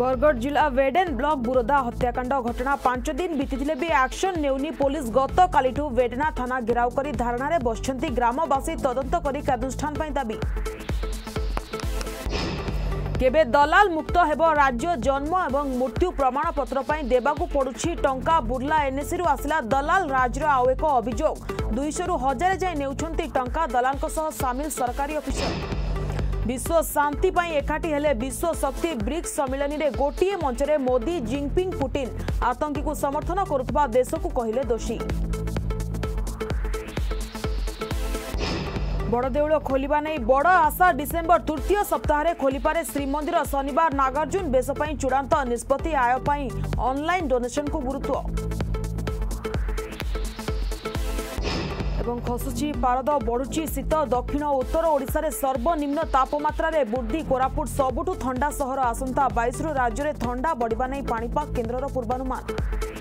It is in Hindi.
বরগড় জেলা ওয়েডেন ব্লক বুরদা হত্যাকাণ্ড ঘটনা পাঁচ দিন বিতিলে বি আকশন নেউনি পুলিশ গতকালিঠু ওয়েডেনা থানা ঘেরাও করে ধারণার বসছেন গ্রামবাসী তদন্ত করে কার্যানুষ্ঠান দাবি কেবে দলাল মুক্ত হব রাজ্য জন্ম এবং মৃত্যু প্রমাণপত্র দেবাকু পড়ুছি টঙ্কা বুর্লা এনএসি আসিলা দলাল রাজর আও এক অভিযোগ দুইশরু হাজার যাই নেউছেন টঙ্কা দলাল সামিল সরকারি অফিসর विश्व शान्ति एकाठी हेले विश्व शक्ति ब्रिक्स सम्मिलीले मंच मञ्चले मोदी पुटिन आतंकी को समर्थन देश को के दोषी बडदेउल खोलि नै बड आशा डिसेंबर तृतीय सप्ताह सप्ताहले खोलिय श्रीमन्दिर शनिवार नागार्जुन बेसी चुडान्त निष्पत्ति आय पनि डोनेशन को गुरुत्व ଏବଂ ଖସୁଛି ପାରଦ ବଢୁଛି ଶୀତ ଦକ୍ଷିଣ ଉତ୍ତର ଓଡ଼ିଶାରେ ସର୍ବନିମ୍ନ ତାପମାତ୍ରାରେ ବୃଦ୍ଧି କୋରାପୁଟ ସବୁଠୁ ଥଣ୍ଡା ସହର ଆସନ୍ତା ବାଇଶରୁ ରାଜ୍ୟରେ ଥଣ୍ଡା ବଢ଼ିବା ନେଇ ପାଣିପାଗ କେନ୍ଦ୍ରର ପୂର୍ବାନୁମାନ